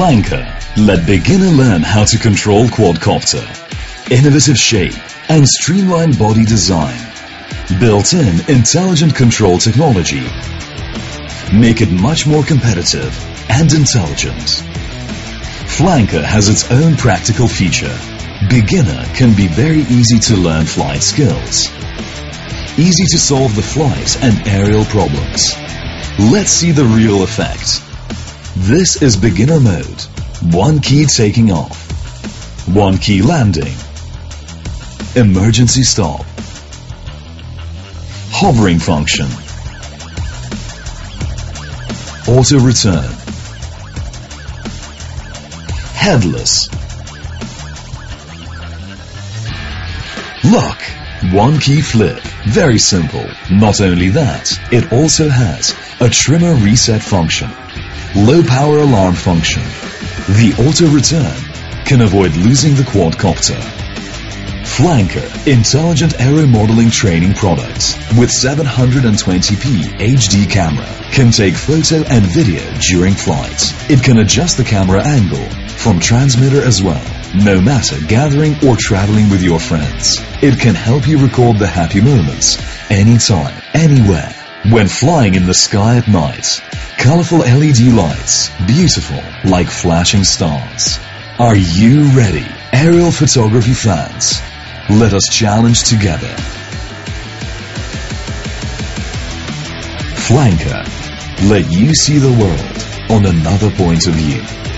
Flanker. Let beginner learn how to control quadcopter. Innovative shape and streamlined body design. Built-in intelligent control technology. Make it much more competitive and intelligent. Flanker has its own practical feature. Beginner can be very easy to learn flight skills. Easy to solve the flight and aerial problems. Let's see the real effect. This is beginner mode. One key taking off. One key landing. Emergency stop. Hovering function. Auto return. Headless. Look! One key flip. Very simple. Not only that, it also has a trimmer reset function, low power alarm function. The auto return can avoid losing the quadcopter. Flanker Intelligent Aero Modeling Training Products with 720p HD camera can take photo and video during flight. It can adjust the camera angle from transmitter as well no matter gathering or traveling with your friends. It can help you record the happy moments anytime, anywhere. When flying in the sky at night, colorful LED lights, beautiful like flashing stars. Are you ready? Aerial photography fans, let us challenge together. Flanker, let you see the world on another point of view.